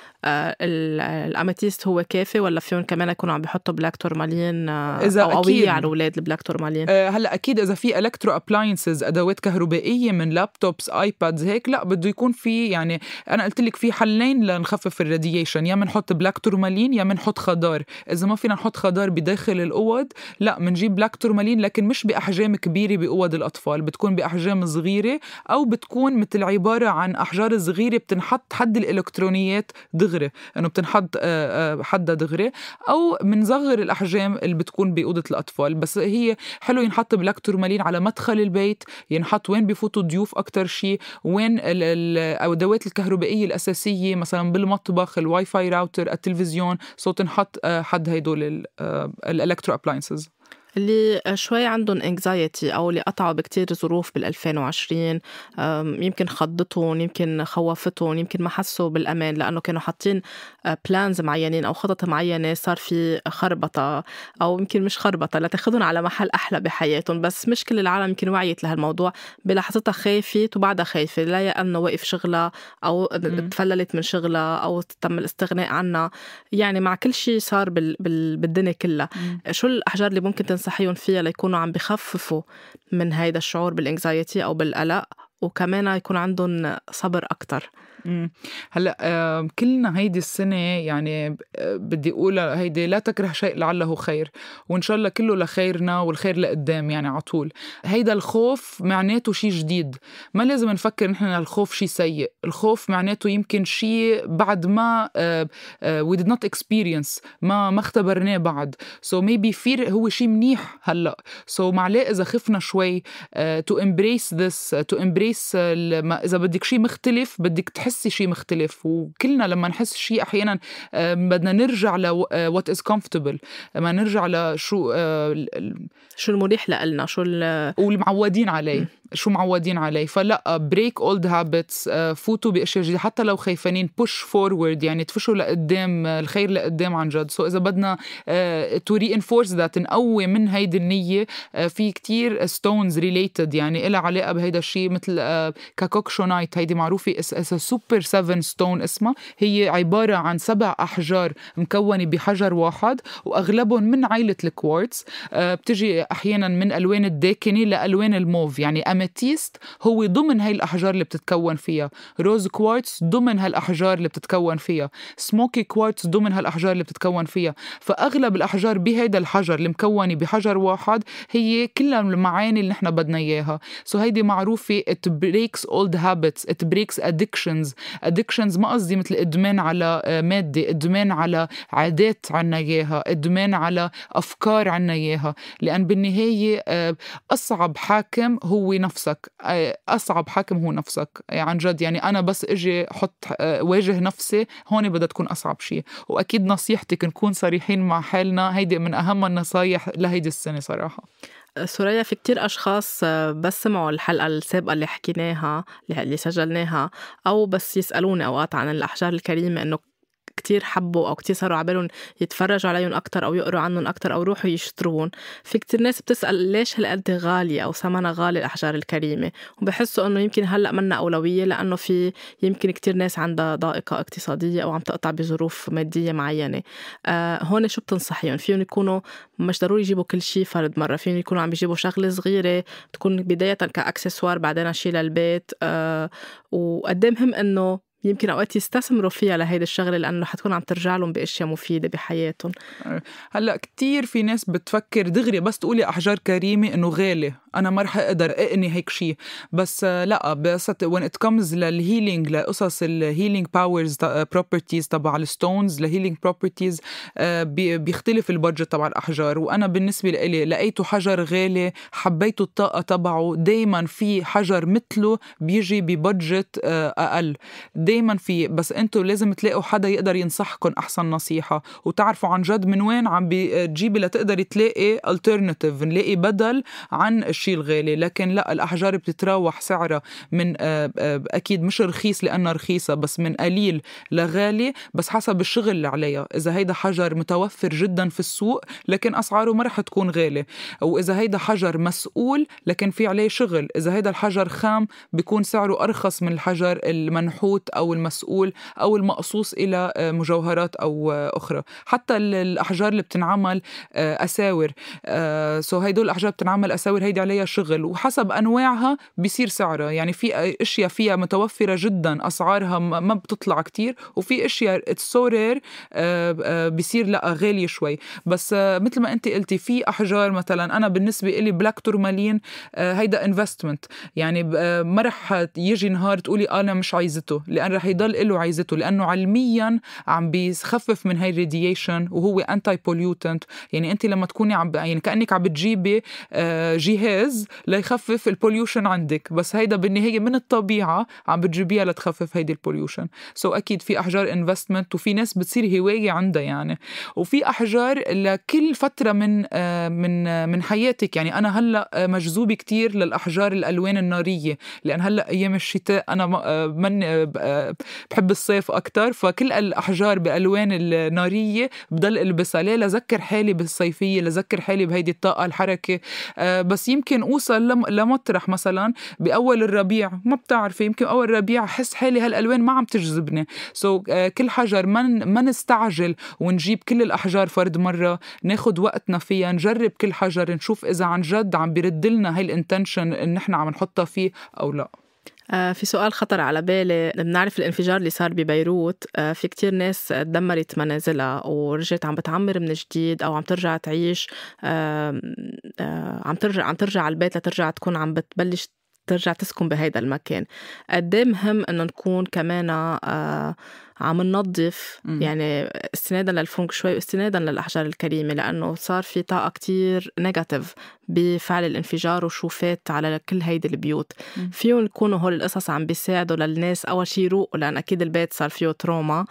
ال amethyst هو كافي ولا فيهم كمان يكونوا عم بيحطوا black tourmaline uh, إذا أو قوية على الأولاد ال black tourmaline uh, هلأ أكيد إذا في electro appliances أدوات كهربائية من laptops iPads هيك لأ بده يكون في يعني أنا قلت لك في حلين لنخفف ال radiation يا بنحط black tourmaline يا بنحط خضار. إذا ما فينا نحط خضار بداخل الأوض لأ بنجيب black tourmaline لكن مش بأحجام كبيرة. كبيرة بأوض الأطفال بتكون بأحجام صغيرة أو بتكون مثل عبارة عن أحجار صغيرة بتنحط حد الإلكترونيات دغري إنه بتنحط حدها دغري أو بنصغر الأحجام اللي بتكون بأوضة الأطفال. بس هي حلو ينحط black tourmaline على مدخل البيت ينحط وين بفوتوا ضيوف أكتر شيء وين الأدوات الكهربائية الأساسية مثلا بالمطبخ ال Wi-Fi router التلفزيون so بتنحط حد هيدول ال electro appliances. اللي شوي عندهم anxiety أو اللي قطعوا بكتير ظروف بال 2020 يمكن خضتهم يمكن خوفتهم يمكن ما حسوا بالأمان لأنه كانوا حاطين plans معينين أو خطط معينة صار في خربطة أو يمكن مش خربطة لتاخذهم على محل أحلى بحياتهم. بس مش كل العالم يمكن وعيت لهالموضوع. بلحظتها خافت وبعدها خايفة لا يا انه وقف شغلها أو تفللت من شغلها أو تم الاستغناء عنها. يعني مع كل شيء صار بال... بال... بالدنيا كلها. شو الأحجار اللي ممكن تنصحيهم فيها ليكونوا عم بخففوا من هيدا الشعور بالانكزايتي أو بالقلق وكمان يكون عندهم صبر أكتر. هلأ كلنا هيدي السنة يعني آه بدي أقول هيدي لا تكره شيء لعله خير وإن شاء الله كله لخيرنا والخير لقدام يعني على طول. هيدا الخوف معناته شيء جديد. ما لازم نفكر نحن الخوف شيء سيء. الخوف معناته يمكن شيء بعد ما we did not experience ما ما اختبرناه بعد. So maybe fear هو شيء منيح هلأ. So معليه إذا خفنا شوي embrace this uh, to embrace إذا بدك شيء مختلف بدك تحس تحسي شيء مختلف وكلنا لما نحس شيء أحيانا بدنا نرجع ل what is comfortable لما نرجع لشو شو المريح لنا شو والمعودين عليه. شو معودين عليه. فلا break old habits فوتوا بأشياء جديدة. حتى لو خايفانين push forward يعني تدفشوا لقدام الخير لقدام عن جد. so so إذا بدنا to reinforce that نقوي من هيدي النية uh, في كتير stones related يعني لها علاقة بهيدا الشيء مثل cacoxenite هيدي معروفة as super 7 stone اسمها. هي عبارة عن سبع أحجار مكونة بحجر واحد وأغلبهم من عائله الكوارتز بتجي أحيانا من ألوان الداكنة لألوان الموف يعني amethyst هو ضمن هاي الأحجار اللي بتتكون فيها. rose quartz ضمن هالأحجار اللي بتتكون فيها. smoky quartz ضمن هالأحجار اللي بتتكون فيها. فأغلب الأحجار بهيدا الحجر المكونه بحجر واحد هي كلها المعاني اللي نحن بدنا إياها. so هيدي معروفة. It breaks old habits. It breaks addictions. Addictions ما قصدي مثل إدمان على مادة. إدمان على عادات عنا إياها. إدمان على أفكار عنا إياها. لأن بالنهاية أصعب حاكم هو نفسك أصعب حاكم هو نفسك. عن جد يعني أنا بس إجي أحط واجه نفسي هون بدها تكون أصعب شيء وأكيد نصيحتك نكون صريحين مع حالنا هيدي من أهم النصايح لهيدي السنة صراحة. سوريا في كتير أشخاص بس سمعوا الحلقة السابقة اللي حكيناها اللي سجلناها أو بس يسألوني أوقات عن الأحجار الكريمة إنه كتير حبوا أو كتير صاروا عبالهم يتفرجوا عليهم أكتر أو يقروا عنهم أكتر أو يروحوا يشترون في كتير ناس بتسأل ليش هالقد غالية أو ثمنها غالي الأحجار الكريمة؟ وبحسوا إنه يمكن هلأ منا أولوية لأنه في يمكن كتير ناس عندها ضائقة اقتصادية أو عم تقطع بظروف مادية معينة. آه هون شو بتنصحيهم؟ فيهم يكونوا مش ضروري يجيبوا كل شيء فرد مرة. فيهم يكونوا عم يجيبوا شغلة صغيرة تكون بداية كأكسسوار بعدين شيء للبيت. آه وقد مهم إنه يمكن أوقات يستثمروا فيها لهيدي الشغلة لأنه حتكون عم ترجع لهم بأشياء مفيدة بحياتهم. هلأ كتير في ناس بتفكر دغري بس تقولي أحجار كريمة إنه غالي أنا ما رح أقدر أقتني هيك شيء بس لأ بس when it comes لل healing لقصص ال healing powers properties تبع ال stones ل healing properties بيختلف ال budget تبع الأحجار. وأنا بالنسبة لي لقيته حجر غالي حبيته الطاقة تبعه دائما في حجر مثله بيجي ب budget آه، أقل. دائما في بس أنتم لازم تلاقوا حدا يقدر ينصحكم أحسن نصيحة. وتعرفوا عن جد من وين عم بتجيبي لتقدري تلاقي alternative نلاقي بدل عن الشيء الغالي. لكن لا الأحجار بتتراوح سعرها من آه، آه، أكيد مش رخيص لأنها رخيصة بس من قليل لغالي. بس حسب الشغل اللي عليها. إذا هيدا حجر متوفر جدا في السوق لكن أسعاره ما رح تكون غالية. وإذا هيدا حجر مسؤول لكن في عليه شغل. إذا هيدا الحجر خام بيكون سعره أرخص من الحجر المنحوت المسؤول أو المقصوص إلى آه، مجوهرات أو أخرى. حتى الأحجار اللي بتنعمل أساور so هيدول الأحجار بتنعمل أساور هيدي عليها شغل. وحسب أنواعها بيصير سعرها. يعني في أشياء فيها متوفرة جدا أسعارها ما بتطلع كتير. وفي أشياء it's so rare بيصير لأ غالية شوي. بس آه، مثل ما أنت قلتي في أحجار مثلا أنا بالنسبة لي black tourmaline آه، هيدا investment يعني آه، ما رح يجي نهار تقولي أنا مش عايزته رح يضل له عايزته لأنه علميا عم بيخفف من هاي ال radiation وهو anti pollutant يعني أنت لما تكوني عم يعني كأنك عم بتجيبي جهاز جهاز ليخفف ال pollution عندك. بس هيدا بالنهاية من الطبيعة عم بتجيبيها لتخفف هيدي ال pollution so أكيد في أحجار investment وفي ناس بتصير هواية عندها يعني. وفي أحجار لكل فترة من آه، من آه، من حياتك. يعني أنا هلأ مجذوبة كتير للأحجار الألوان النارية. لأن هلأ أيام الشتاء أنا آه، من بحب الصيف أكثر فكل الأحجار بألوان النارية بضل البسها ليه لذكر حالي بالصيفية لذكر حالي بهيدي الطاقة الحركة. بس يمكن أوصل لمطرح مثلا بأول الربيع ما بتعرفي يمكن أول الربيع أحس حالي هالألوان ما عم تجذبني. so, uh, كل حجر ما ما نستعجل ونجيب كل الأحجار فرد مرة ناخد وقتنا فيها نجرب كل حجر نشوف إذا عن جد عم بيرد لنا هاي ال intention اللي نحن عم نحطها فيه أو لا. آه، في سؤال خطر على بالي. بنعرف الانفجار اللي صار ببيروت. آه، في كتير ناس دمرت منازلها ورجعت عم بتعمر من جديد أو عم ترجع تعيش. آه، عم ترجع عم ترجع على البيت لترجع تكون عم بتبلش ترجع تسكن بهيدا المكان. قد إيه مهم إنه نكون كمان عم ننظف يعني استنادا للفنغ شوي واستنادا للأحجار الكريمة لأنه صار في طاقة كتير negative بفعل الانفجار وشو فات على كل هيدي البيوت. فيهم يكونوا هول القصص عم بيساعدوا للناس أول شيء يروقوا لأن أكيد البيت صار فيه trauma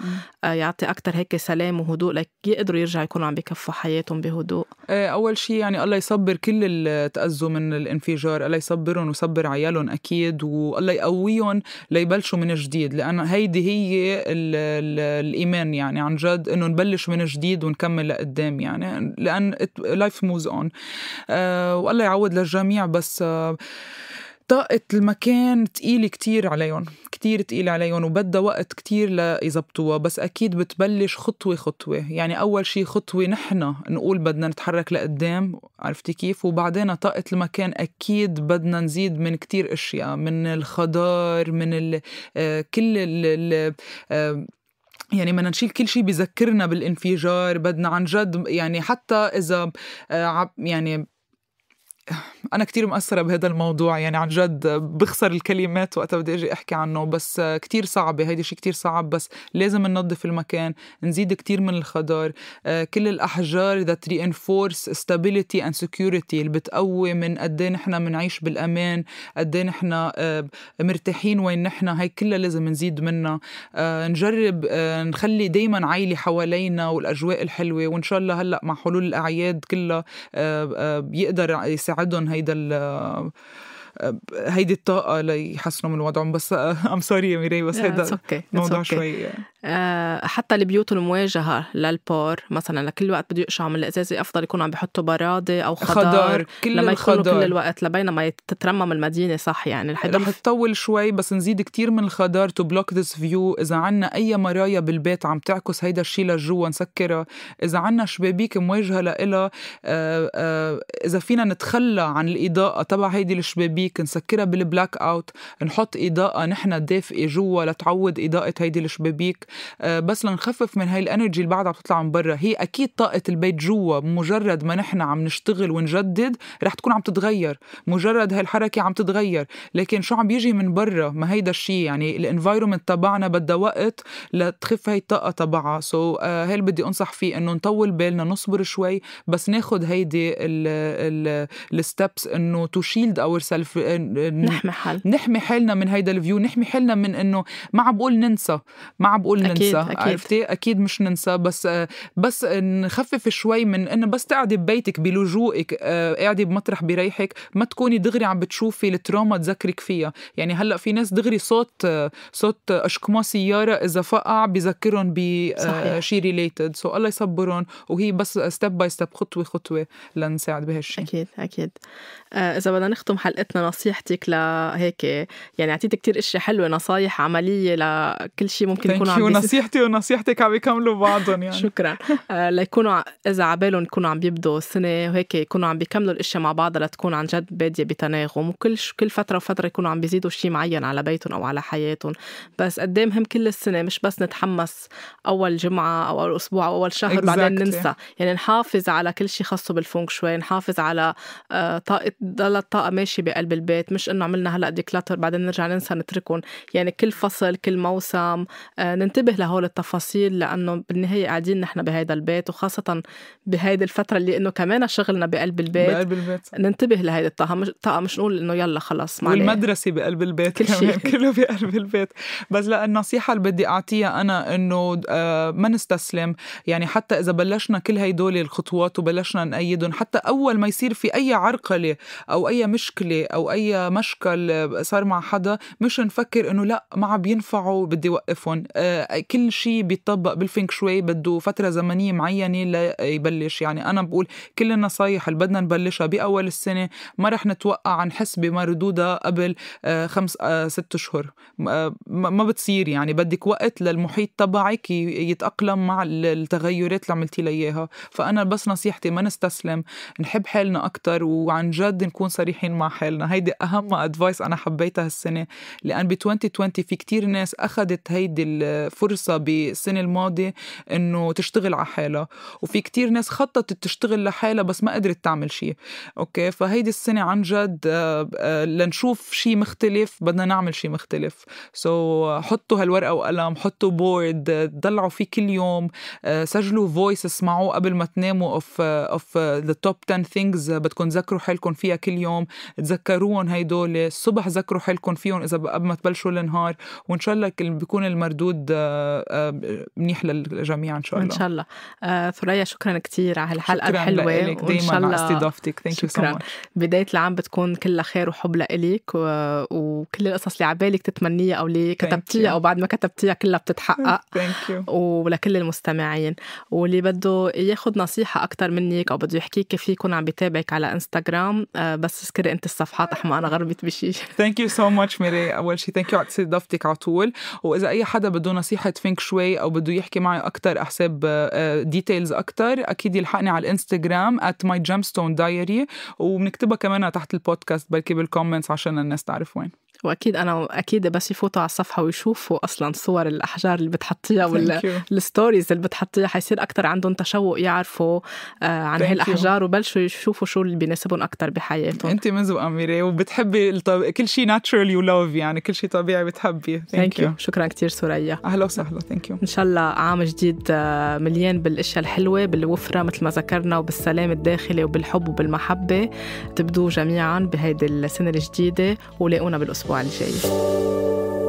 آه يعطي أكثر هيك سلام وهدوء ليقدروا يرجعوا يكونوا عم بكفوا حياتهم بهدوء. آه أول شيء يعني الله يصبر كل اللي تأذوا من الانفجار الله يصبرهم ويصبر عيالهم أكيد والله يقويهم ليبلشوا من جديد لأن هيدي هي الإيمان يعني عن جد إنه نبلش من جديد ونكمل لقدام يعني لأن life moves on والله يعوض للجميع بس آه طاقة المكان تقيلة كتير عليهم كتير تقيلة عليهم وبدها وقت كتير ليظبطوها بس أكيد بتبلش خطوة خطوة. يعني أول شي خطوة نحن نقول بدنا نتحرك لقدام عرفتي كيف؟ وبعدين طاقة المكان أكيد بدنا نزيد من كتير أشياء من الخضار من ال آه، كل ال آه، يعني بدنا نشيل كل شيء بذكرنا بالانفجار بدنا عن جد يعني حتى إذا آه، يعني أنا كتير مأثرة بهذا الموضوع يعني عن جد بخسر الكلمات وقتها بدي أجي أحكي عنه بس كتير صعبة هيدي شيء كتير صعب بس لازم ننظف المكان نزيد كتير من الخضار. آه، كل الأحجار that reinforce stability and security اللي بتقوي من قد إيه نحن بنعيش بالأمان قد إيه نحن آه، مرتاحين وين نحن هي كلها لازم نزيد منها. آه، نجرب نخلي دايما عائلة حوالينا والأجواء الحلوة وإن شاء الله هلأ مع حلول الأعياد كلها بيقدر يساعدهم هيدا هيدي الطاقة ليحسنوا من وضعهم بس I'm sorry يا ميري بس هيدا. موضوع okay. شوي آه، حتى البيوت المواجهة للبور مثلا لكل وقت بده يقشعوا من الإزازة أفضل يكونوا عم بيحطوا برادة أو خضار, خضار كل لما يكونوا الخضار. كل الوقت لبينما تترمم المدينة صح يعني رح رح تطول شوي بس نزيد كتير من الخضار to block this view إذا عنا أي مرايا بالبيت عم تعكس هيدا الشيء لجوا نسكرها. إذا عنا شبابيك مواجهة لإلها آه، آه، إذا فينا نتخلى عن الإضاءة تبع هيدي الشبابيك نسكرها بال blackout نحط إضاءة نحن دافئه جوا لتعوض إضاءة هيدي الشبابيك. آه، بس لنخفف من هاي ال energy اللي بعدها عم تطلع من برا. هي أكيد طاقة البيت جوا مجرد ما نحن عم نشتغل ونجدد رح تكون عم تتغير. مجرد هاي الحركة عم تتغير. لكن شو عم بيجي من برا؟ ما هيدا الشيء يعني ال environment تبعنا بدها وقت لتخف هي الطاقة تبعها. so, uh, هي اللي بدي أنصح فيه إنه نطول بالنا نصبر شوي بس ناخد هيدي ال steps إنه to shield ourself نحمي حال نحمي حالنا من هيدا ال view نحمي حالنا من إنه ما عم بقول ننسى ما عم بقول ننسى أكيد. عرفتي؟ أكيد مش ننسى بس بس نخفف شوي من إنه بس تقعدي ببيتك بلجوئك آه، قاعدي بمطرح بريحك ما تكوني دغري عم بتشوفي ال trauma تذكرك فيها. يعني هلأ في ناس دغري صوت صوت اشكما سيارة إذا فقع بذكرهم. بشيء related so الله يصبرهم وهي بس step by step خطوة خطوة لنساعد بهالشيء أكيد أكيد. آه إذا بدنا نختم حلقتنا نصيحتك لهيك يعني اعطيتي كتير إشياء حلوة نصايح عملية لكل شيء ممكن يو عم بيس- نصيحتي ونصيحتك عم يكملوا بعضهم يعني. شكرا. آه ليكونوا إذا عبالهم يكونوا عم بيبدوا السنة وهيك يكونوا عم بيكملوا الإشياء مع بعضها لتكون عن جد بادية بتناغم. وكل كل فترة وفترة يكونوا عم بيزيدوا شيء معين على بيتهم أو على حياتهم. بس قد إيه مهم كل السنة مش بس نتحمس أول جمعة أو أول أسبوع أو أول شهر بعدين Exactly. ننسى. يعني نحافظ على كل شيء خاصه بالفونك شوي نحافظ على آه، طاقه ضل الطاقة ماشية بقلب البيت. مش إنه عملنا هلأ ديكلاتر بعدين نرجع ننسى نتركهم. يعني كل فصل كل موسم آه، ننتبه لهول التفاصيل لأنه بالنهاية قاعدين نحن بهيدا البيت وخاصة بهيدي الفترة اللي إنه كمان شغلنا بقلب البيت. بقلب البيت. ننتبه لهيدي الطاقة مش طاقة مش نقول إنه يلا خلص ما عليه. والمدرسة بقلب البيت كل شيء. كله بقلب البيت. بس لا النصيحة اللي بدي أعطيها أنا إنه آه، ما نستسلم. يعني حتى إذا بلشنا كل هيدول الخطوات وبلشنا نأيدهم حتى أول ما يصير في أي عرقلة أو أي مشكلة أو أي مشكل آه، صار مع حدا مش نفكر إنه لا ما عم ينفعوا بدي وقفهم. آه، كل شيء بيطبق بالفينك شوي بده فترة زمنية معينة ليبلش. يعني أنا بقول كل النصايح اللي بدنا نبلشها بأول السنة ما رح نتوقع نحس بمردودها قبل آه، خمس آه، ست أشهر. آه، ما بتصير يعني. بدك وقت للمحيط تبعك يتأقلم مع ال- التغيرات اللي عملتي لي إياها. فأنا بس نصيحتي ما نستسلم نحب حالنا أكثر وعن جد نكون صريحين مع حالنا. هيدي أهم ادفايس أنا حبيتها السنة لأن ب 2020 في كتير ناس أخذت هيدي الفرصه بالسنة الماضية إنه تشتغل على حالها. وفي كتير ناس خططت تشتغل لحالها بس ما قدرت تعمل شيء. okay؟ فهيدي السنة عن جد آه، آه، لنشوف شيء مختلف بدنا نعمل شيء مختلف. so, حطوا هالورقة وقلم حطوا board طلعوا فيه كل يوم آه، سجلوا voice اسمعوه قبل ما تناموا of of the top 10 things بدكم تذكروا حالكم فيها كل يوم. تذكروهم هيدول الصبح ذكروا حالكم فيهم إذا قبل ما تبلشوا النهار. وإن شاء الله بيكون المردود منيح للجميع إن شاء إن الله. شاء الله. آه ثريا شكرا كثير على هالحلقه الحلوة وإن شاء دايما على الله استضافتك. ثانك يو سو شكراً. ماتش بداية العام بتكون كلها خير وحب لإلك و... وكل القصص اللي عبالك تتمنيها أو اللي كتبتيها. أو بعد ما كتبتيها كلها بتتحقق. ثانك يو ولكل المستمعين. واللي بده ياخد نصيحة أكتر منك أو بده يحكيك كيف يكون عم بيتابعك على انستغرام آه، بس اذكري أنت الصفحات [laughs] أحمى أنا غربت بشي. ثانك يو سو ماتش ميري. أول شيء ثانك يو على استضافتك على طول. وإذا أي حدا بده نصيحة فينغ شوي أو بده يحكي معي أكثر أحسب details أكثر أكيد يلحقني على الإنستغرام at my gemstone diary وبنكتبها كمان تحت البودكاست بلكي بالكومنتس عشان الناس تعرف وين. وأكيد أنا أكيد بس يفوتوا على الصفحة ويشوفوا أصلا صور الأحجار اللي بتحطيها ولا Thank you. الستوريز اللي بتحطيها. حيصير أكتر عندهم تشوق يعرفوا آه، عن هاي you. الأحجار وبلشوا يشوفوا شو اللي بيناسبهم أكتر بحياتهم. انت مزوقة ميري وبتحبي الطب... كل شيء natural you love يعني كل شيء طبيعي بتحبي. ثانك يو شكرا كتير سوريا. أهلا وسهلا. ثانك يو إن شاء الله عام جديد آه، مليان بالأشياء الحلوة بالوفرة مثل ما ذكرنا وبالسلام الداخلي وبالحب وبالمحبة. تبدوا جميعا بهيدي السنة الجديدة ولاقونا بالأسبوع. Wine Shade.